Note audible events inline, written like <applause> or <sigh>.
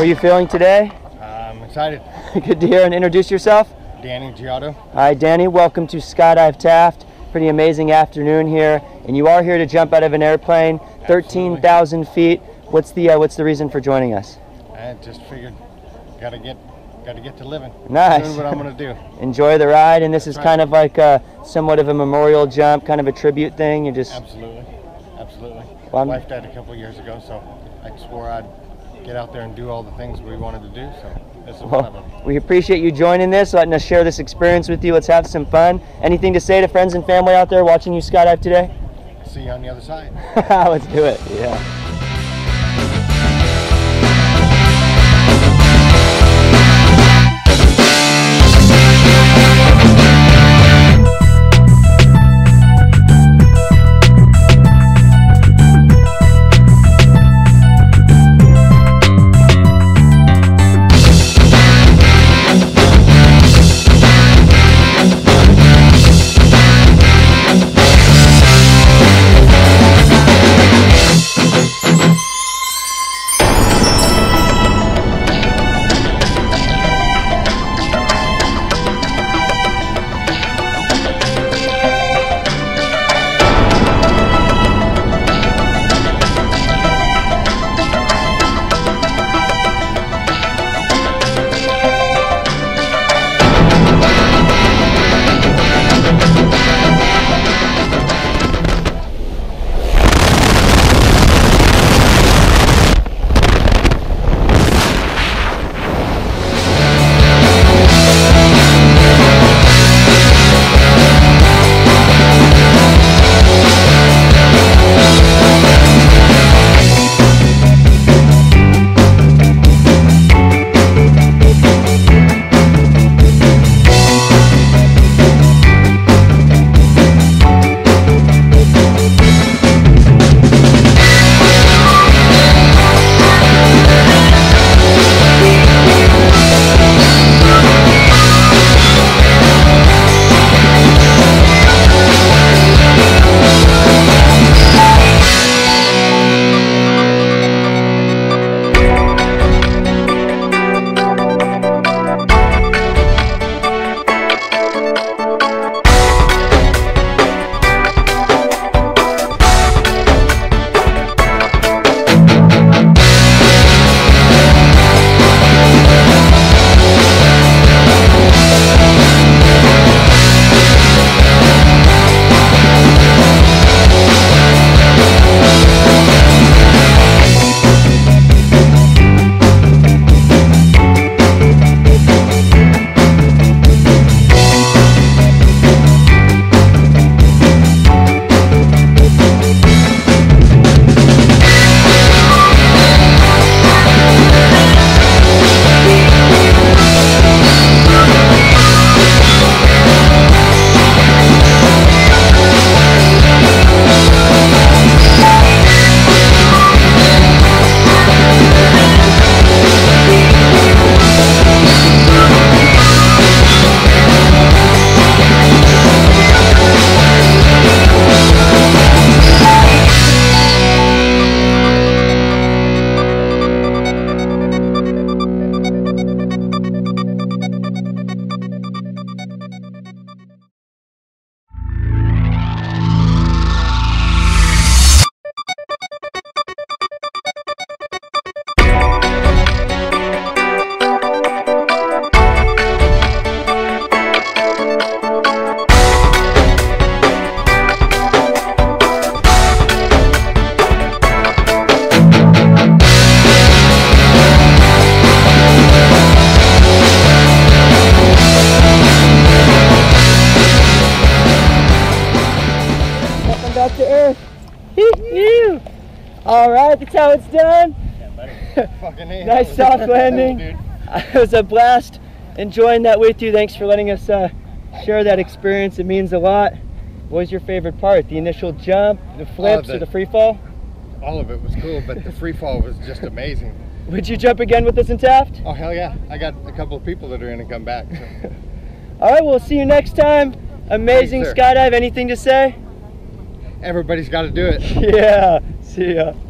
are you feeling today? I'm excited. <laughs> Good to hear and introduce yourself. Danny Giotto. Hi, Danny. Welcome to Skydive Taft. Pretty amazing afternoon here, and you are here to jump out of an airplane, 13,000 feet. What's the uh, What's the reason for joining us? I just figured, gotta get, gotta get to living. Nice. Doing what I'm gonna do. <laughs> Enjoy the ride, and this is right. kind of like a, somewhat of a memorial jump, kind of a tribute thing. You just Absolutely, absolutely. Well, I'm- Wife died a couple years ago, so I swore I'd get out there and do all the things we wanted to do. So this is one of them. we appreciate you joining this, letting us share this experience with you. Let's have some fun. Anything to say to friends and family out there watching you skydive today? See you on the other side. <laughs> Let's do it. Yeah. All right, that's how it's done. Fucking <laughs> Nice soft <laughs> landing. <laughs> It was a blast enjoying that with you. Thanks for letting us uh, share that experience. It means a lot. What was your favorite part? The initial jump, the flips, or the free fall? All of it was cool, but the free fall was just amazing. Would you jump again with us in Taft? Oh hell yeah! I got a couple of people that are gonna come back. So. All right, we'll see you next time. Amazing skydive. Anything to say? Everybody's got to do it. Yeah. See ya.